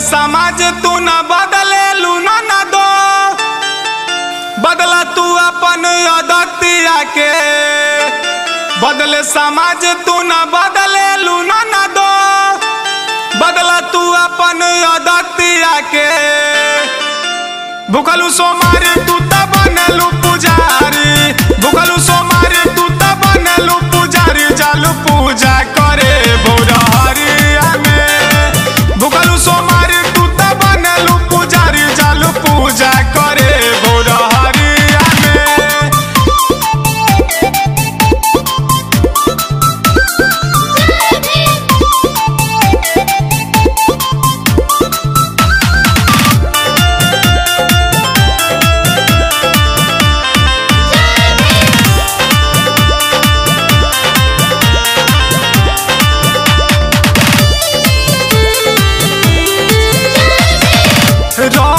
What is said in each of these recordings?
समाज तू ना बदले लू न दो। बदला तू अपन अदतिया के बदले समाज तू न बदले लू न दो। बदला तू अपन अदतिया के भूखलू सोमारी तू त बनलू पुजारी। भूखलू सोमारी तू त बनलू पुजारी चालू पूजा करे बोरा राम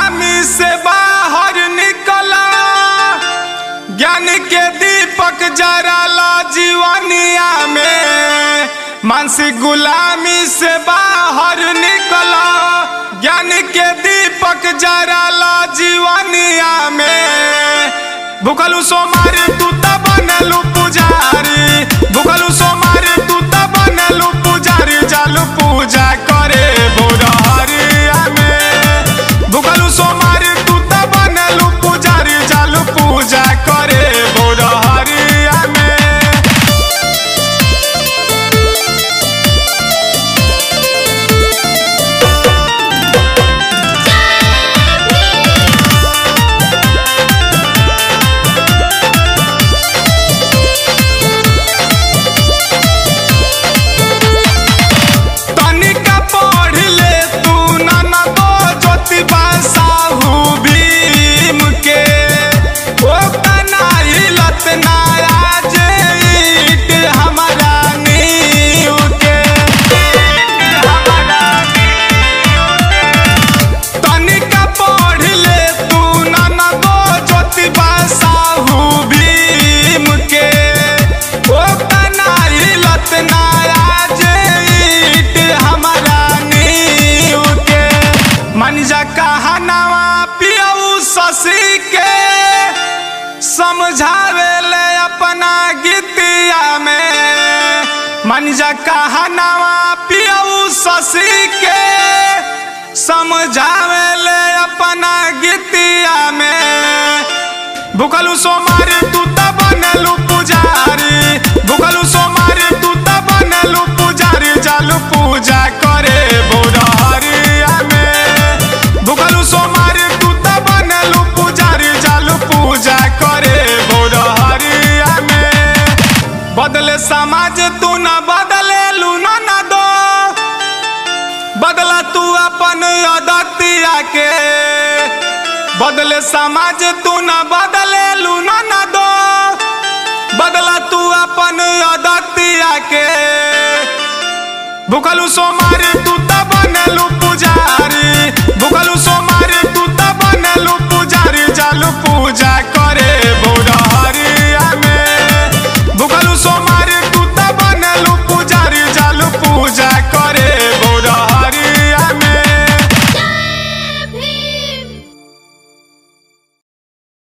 गुलामी से बाहर निकला। ज्ञान के दीपक जराला जीवनिया में। मानसिक गुलामी से बाहर निकला। ज्ञान के दीपक जराला जीवनिया में। भूखलू सोमारी तू त बनलू पुजारी। भूखलू सोमारी तू त बनलू पुजारी। जालू मनिजा कहनावा पियऊ शशि के समझावे ले अपना गीतिया में मनिजा कहनावा पियऊ शशि के समझावे ले अपना गीतिया में भूखलू सोमारी तू त बनलू पुजारी। भूखलू सोमारी तू तब बनलू पुजारी। जालू पूजा समाज तू न बदले लू ना न दो। बदला तू अपन अदतिया के। बदले समाज तू न बदले लू ना न दो। बदला तू अपन अदतिया के। भूखलू सोमारी